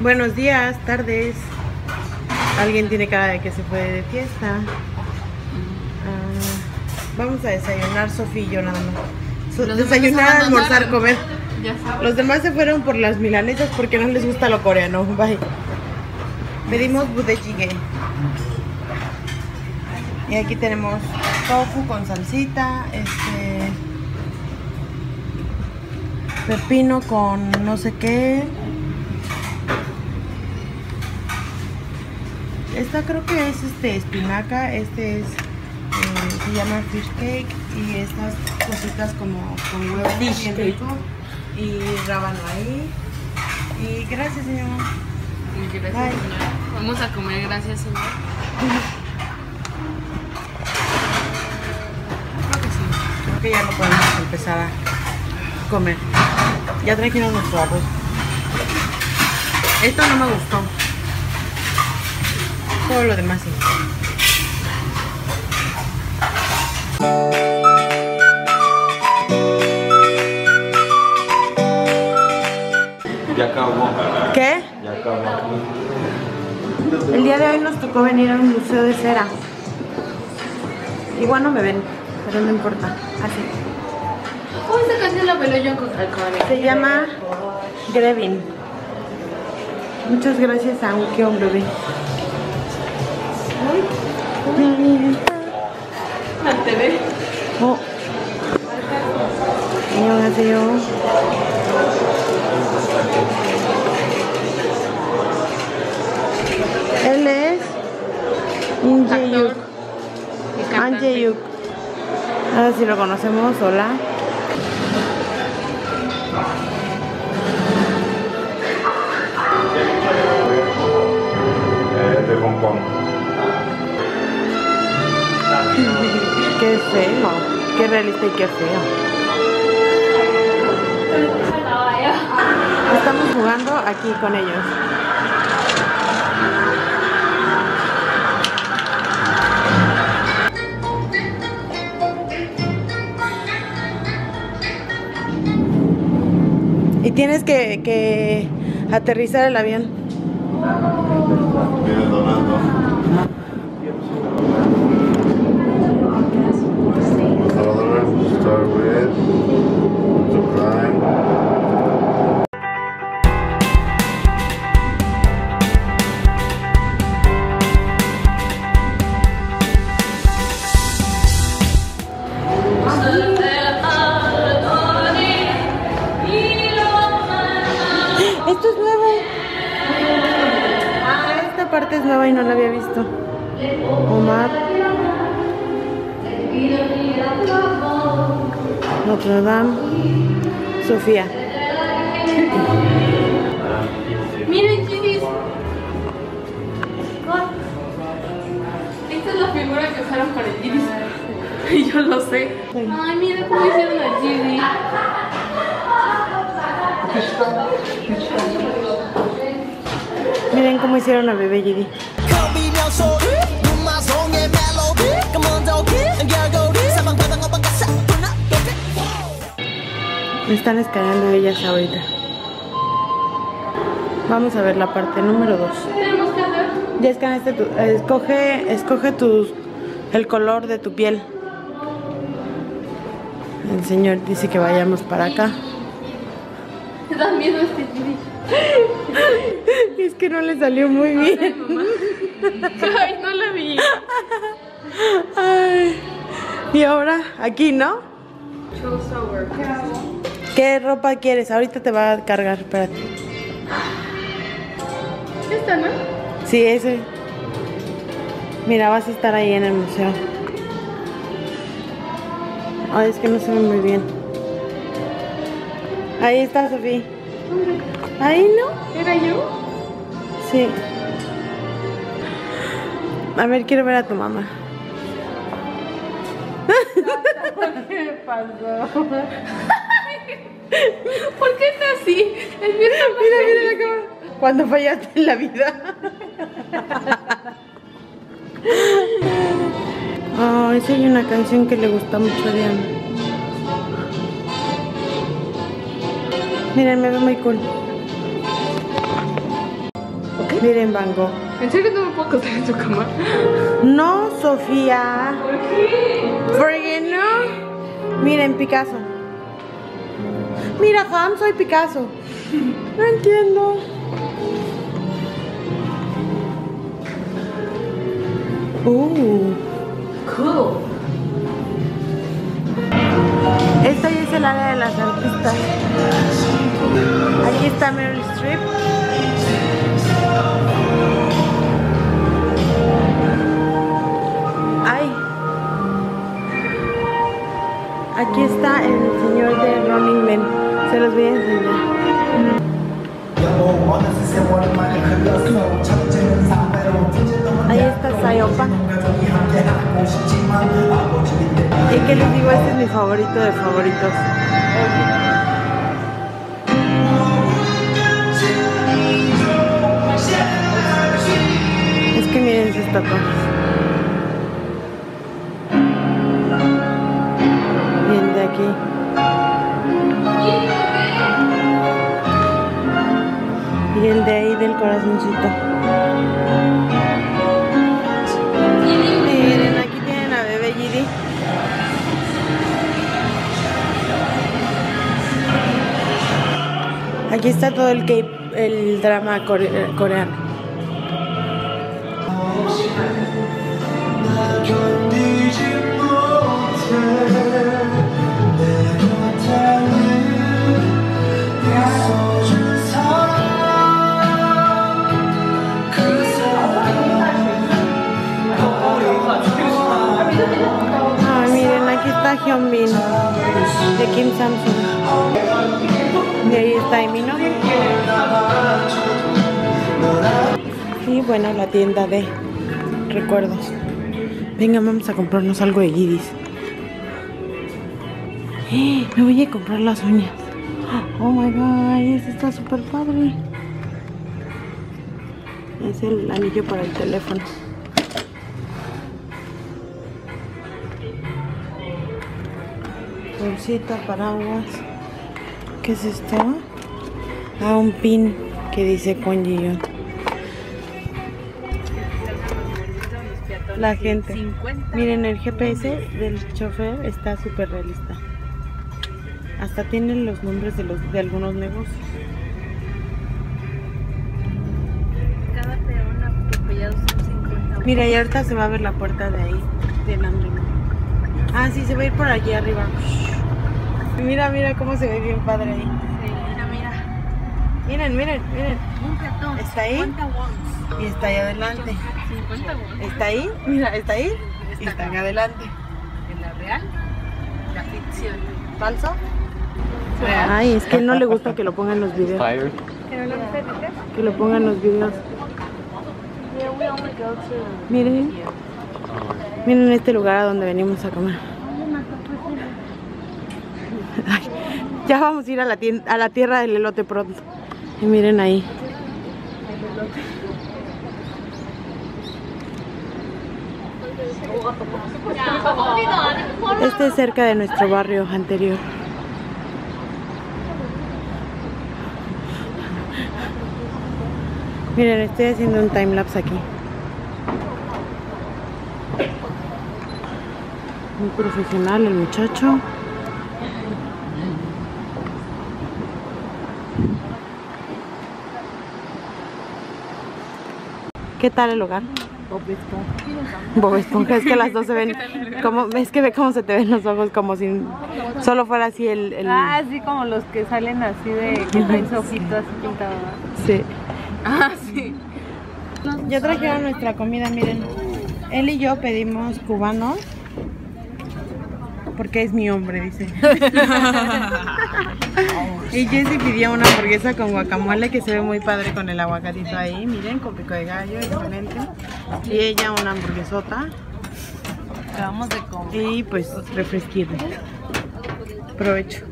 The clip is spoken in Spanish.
Buenos días, tardes. Alguien tiene cara de que se fue de fiesta. Ah, vamos a desayunar, Sofía y yo nada más. So- desayunar, almorzar, comer. Los demás se fueron por las milanesas porque no les gusta lo coreano. Bye. Pedimos budae Y aquí tenemos tofu con salsita, este pepino con no sé qué. Esta creo que es este espinaca, este es eh, se llama fish cake y estas cositas como con huevo Fish bien rico y rábano ahí. Y gracias señor. Y gracias, Bye. Vamos a comer, gracias, señor. Creo que sí. Creo que ya no podemos empezar a comer. Ya trajeron nuestro arroz. Esto no me gustó. Todo lo demás sí. Ya acabó. ¿Qué? Ya acabó. El día de hoy nos tocó venir a un museo de cera. Igual no me ven, pero no importa. Así. Oh, esta canción la bailó yo con Alcoholic. Se llama Grevin. Muchas gracias a un que un bebé. La TV. 어. 안녕하세요. Él es Injeyuk. Y cantante. Anjeyuk. A ver si lo conocemos. Hola. De. Qué feo. Qué realista y qué feo. Estamos jugando aquí con ellos. Y tienes que, que aterrizar el avión. viene donando. Color, start with the line. Parte es nueva y no la había visto. Omar. Notre Dame. Sofía. Miren, chiquis. Esta es la figura que usaron para el Giddy. Y yo lo sé. Ay, mira cómo hicieron el Giddy. Miren cómo hicieron a bebé Jedi. Me están escaneando ellas ahorita. Vamos a ver la parte número 2. Ya escaneaste tu, escoge, escoge tus, el color de tu piel. El señor dice que vayamos para acá. Miedo este. Es que no le salió muy bien. Ay, no la vi. Ay. Y ahora, aquí, ¿no? ¿Qué ropa quieres? Ahorita te va a cargar, espérate. Esta, ¿no? Sí, ese. Mira, vas a estar ahí en el museo. Ay, es que no se ve muy bien. Ahí está, Sofía. Ahí, ¿no? ¿Era yo? Sí. A ver, quiero ver a tu mamá. ¿Qué pasó? ¿Por qué está así? El Mira, mira la cámara. Cuando fallaste en la vida. Ay, sí hay una canción que le gusta mucho a Diana. Miren, me ve muy cool. Miren Van Gogh. ¿En serio no me puedo acostar en su cama? No, Sofía. ¿Por qué no? Miren, Picasso. Mira, Ham, soy Picasso. No entiendo. Uh. Cool. Esta ya es el área de las artistas. Aquí está Meryl Streep. Ay. Aquí está el señor de Running Man. Se los voy a enseñar. Ahí está Sayopa. ¿Y qué les digo? Este es mi favorito de favoritos. Sus tacones. Bien de aquí. Y el de ahí del corazoncito. Miren, aquí tienen a bebé Giri. Aquí está todo el K- el drama core- coreano. Ah, miren, aquí está Hyunbin de Kim Samsung. Y ahí está Emino. Y bueno, la tienda de recuerdos. Venga, vamos a comprarnos algo de Gidis. ¡Eh! Me voy a comprar las uñas. Oh my god, este está súper padre. Es el anillo para el teléfono. Bolsita, paraguas. ¿Qué es esto? Ah, un pin que dice Kwon Ji La gente. Miren, el GPS del chofer está súper realista. Hasta tienen los nombres de, los, de algunos negocios. Cada peón atropellado son 50 Mira, y ahorita se va a ver la puerta de ahí, del Andrino. Ah, sí, se va a ir por allí arriba. Mira, mira cómo se ve bien padre ahí. Mira, mira. Miren, miren, miren. Un peatón. ¿Está ahí? 50 wons. Y está ahí adelante. 50 wons. ¿Está ahí? Mira, está ahí. Y está ahí adelante. En la real, la ficción. ¿Falso? Ay, es que él no le gusta que lo pongan en los videos. Que lo pongan en los videos. Yeah, we only go to Miren. Miren este lugar a donde venimos a comer. Ay, ya vamos a ir a la, tien- a la tierra del elote pronto. Y miren ahí. Este es cerca de nuestro barrio anterior. Miren, estoy haciendo un time lapse aquí. Muy profesional el muchacho. ¿Qué tal el hogar? Bob Esponja, es que las dos se ven como, es que ve cómo se te ven los ojos como si solo fuera así el, el- Ah, así como los que salen así de que traen su ojito así pintado. sí. Ah, sí. Ya trajeron nuestra comida, miren. Él y yo pedimos cubanos. Porque es mi hombre, dice. y Jessie pidió una hamburguesa con guacamole que se ve muy padre con el aguacatito ahí. Miren, con pico de gallo, excelente. Y ella una hamburguesota. Acabamos de comer. Y pues refresquito. Provecho.